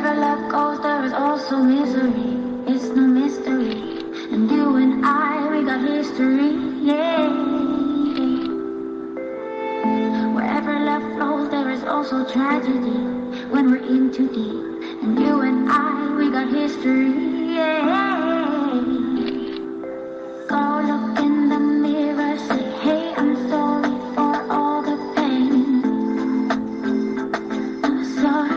wherever love goes, there is also misery. It's no mystery. And you and I, we got history. Yeah. Wherever love flows, there is also tragedy. When we're in too deep. And you and I, we got history. Yeah. Go look in the mirror, say, hey, I'm sorry for all the pain. I'm sorry.